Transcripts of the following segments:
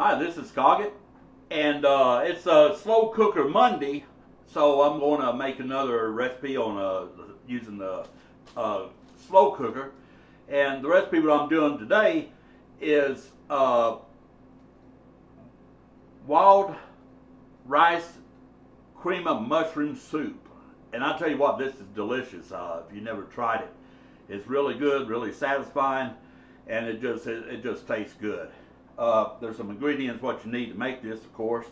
Hi, this is Skoggit, and uh, it's a slow cooker Monday, so I'm going to make another recipe on uh, using the uh, slow cooker. And the recipe what I'm doing today is uh, wild rice cream of mushroom soup. And I tell you what, this is delicious. Uh, if you never tried it, it's really good, really satisfying, and it just it, it just tastes good. Uh, there's some ingredients what you need to make this, of course.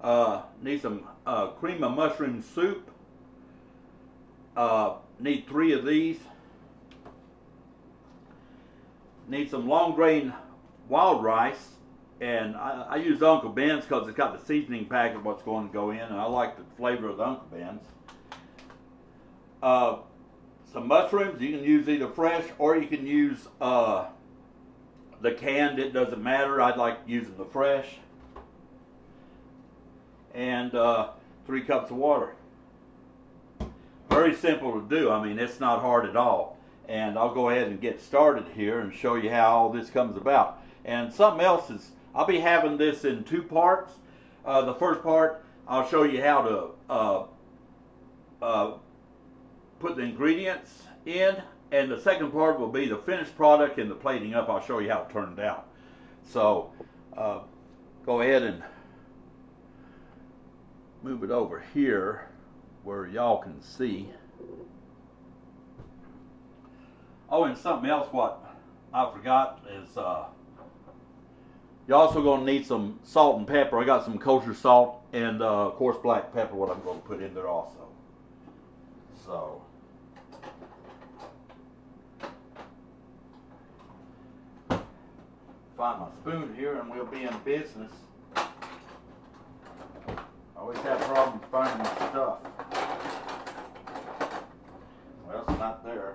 Uh, need some uh, cream of mushroom soup. Uh, need three of these. Need some long grain wild rice, and I, I use Uncle Ben's because it's got the seasoning packet what's going to go in, and I like the flavor of the Uncle Ben's. Uh, some mushrooms. You can use either fresh or you can use uh, the canned. It doesn't matter. I'd like using the fresh. And uh, three cups of water. Very simple to do. I mean, it's not hard at all. And I'll go ahead and get started here and show you how all this comes about. And something else is, I'll be having this in two parts. Uh, the first part, I'll show you how to uh, uh, put the ingredients in, and the second part will be the finished product and the plating up. I'll show you how it turned out. So uh, go ahead and move it over here where y'all can see. Oh, and something else what I forgot is uh, you're also going to need some salt and pepper. I got some kosher salt and uh, coarse black pepper what I'm going to put in there also. So. Find my spoon here and we'll be in business. I always have problems finding my stuff. Well, it's not there.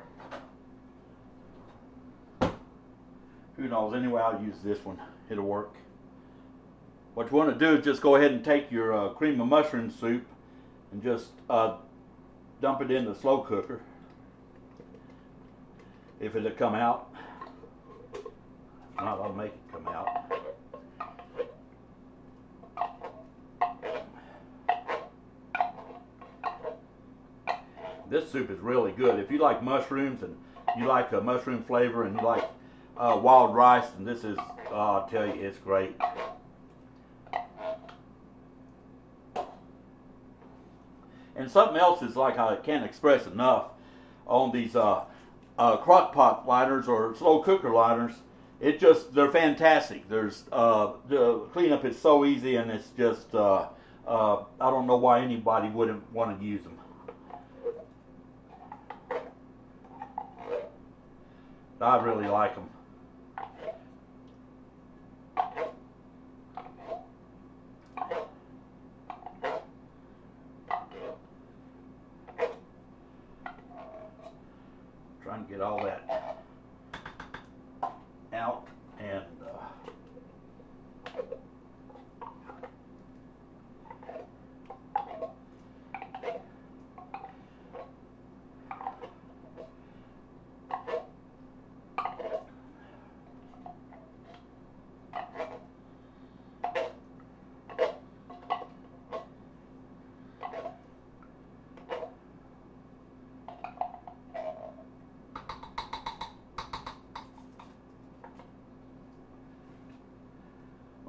Who knows? Anyway, I'll use this one. It'll work. What you want to do is just go ahead and take your uh, cream of mushroom soup and just uh, dump it in the slow cooker. If it'll come out. I'll make it come out. This soup is really good. If you like mushrooms and you like a mushroom flavor and you like uh, wild rice, and this is, uh, I'll tell you, it's great. And something else is like I can't express enough on these uh, uh, crock pot liners or slow cooker liners it just they're fantastic. There's uh, the cleanup is so easy, and it's just uh, uh, I don't know why anybody wouldn't want to use them. I really like them. Trying to get all that out and uh,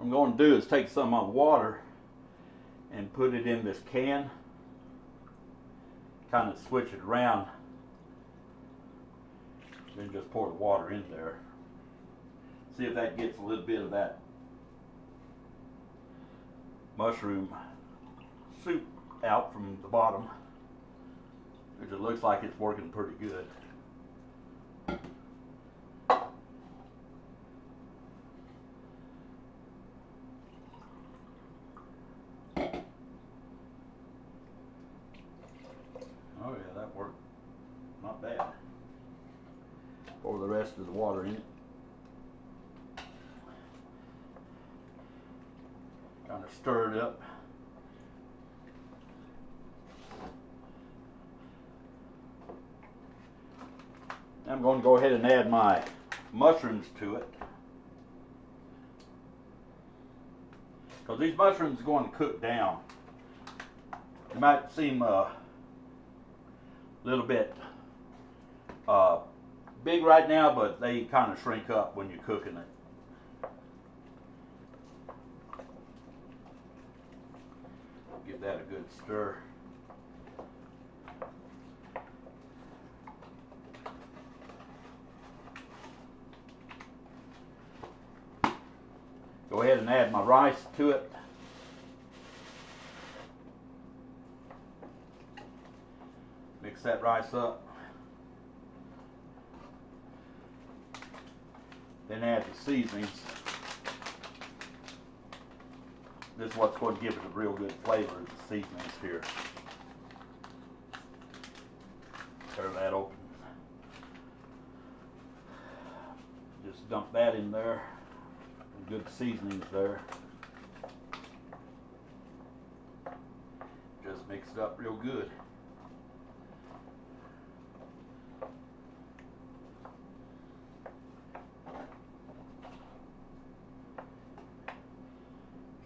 I'm going to do is take some of water and put it in this can. Kind of switch it around. Then just pour the water in there. See if that gets a little bit of that mushroom soup out from the bottom. Which it looks like it's working pretty good. Oh yeah, that worked not bad. Pour the rest of the water in it. Kind of stir it up. I'm going to go ahead and add my mushrooms to it. because these mushrooms are going to cook down. It might seem a little bit big right now, but they kind of shrink up when you're cooking it. Give that a good stir. Go ahead and add my rice to it. Mix that rice up. Then add the seasonings. This is what's going to give it a real good flavor, the seasonings here. Tear that open. Just dump that in there good seasonings there. Just mix it up real good.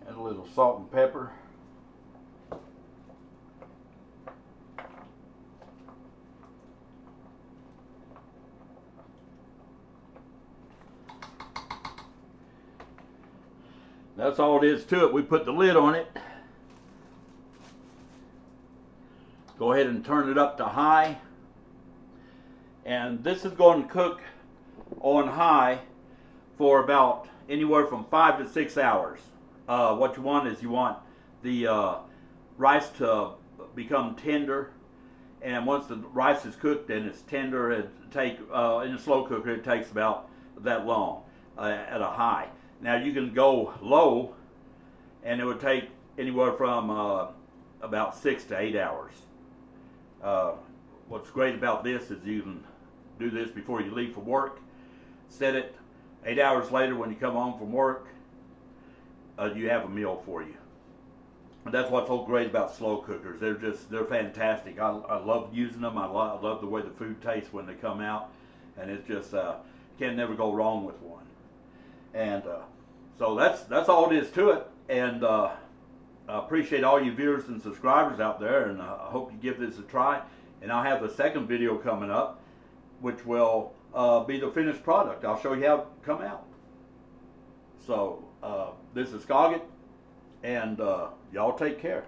Add a little salt and pepper. That's all it is to it. We put the lid on it. Go ahead and turn it up to high. And this is going to cook on high for about anywhere from five to six hours. Uh, what you want is you want the uh, rice to become tender. And once the rice is cooked and it's tender, it take uh, in a slow cooker it takes about that long uh, at a high. Now you can go low, and it would take anywhere from uh, about six to eight hours. Uh, what's great about this is you can do this before you leave for work. Set it eight hours later when you come home from work. Uh, you have a meal for you. And that's what's so great about slow cookers. They're just they're fantastic. I, I love using them. I love, I love the way the food tastes when they come out, and it's just uh, can never go wrong with one. And uh, so that's that's all it is to it. And uh, I appreciate all you viewers and subscribers out there, and uh, I hope you give this a try. And I'll have the second video coming up, which will uh, be the finished product. I'll show you how it come out. So uh, this is Skoggit, and uh, y'all take care.